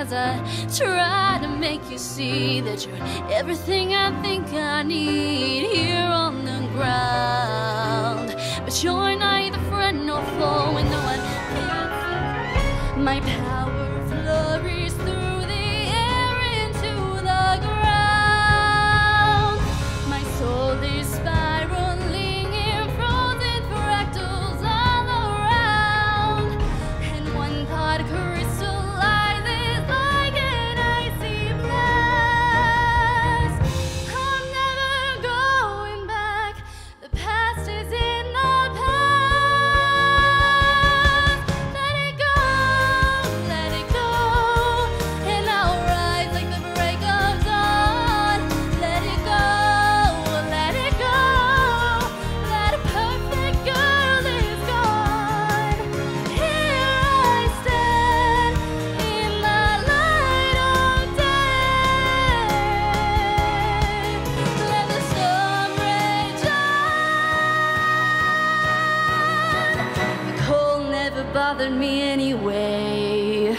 as I try to make you see that you're everything I think I need here on the ground. But you're neither friend nor foe, and no one can. My power flurries bothered me anyway.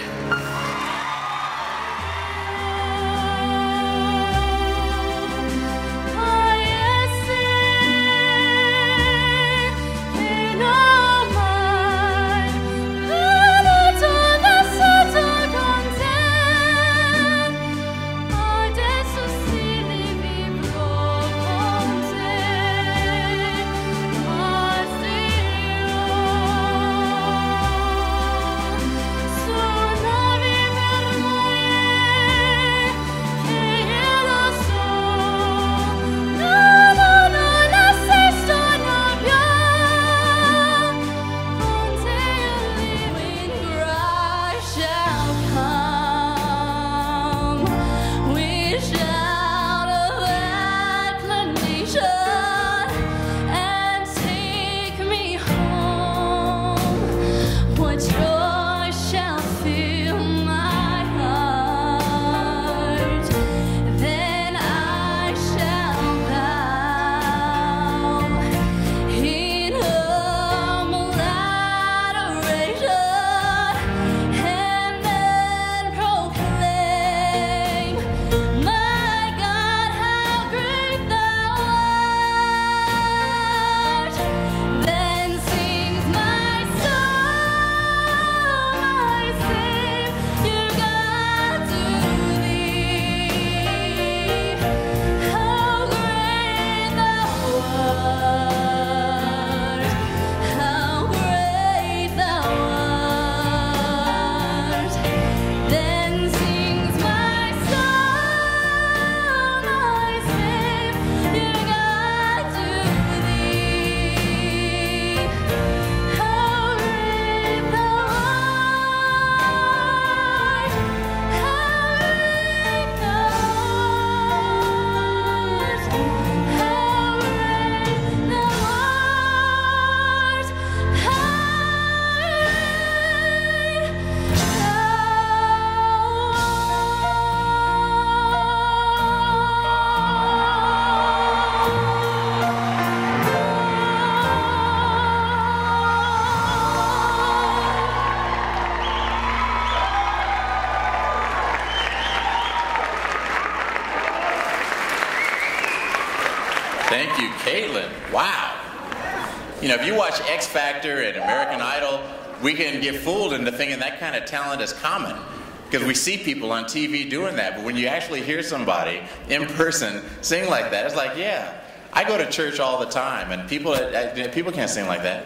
Thank you, Caitlin. Wow. You know, if you watch X Factor and American Idol, we can get fooled into thinking that kind of talent is common. Because we see people on TV doing that, but when you actually hear somebody in person sing like that, it's like, yeah, I go to church all the time, and people, uh, people can't sing like that.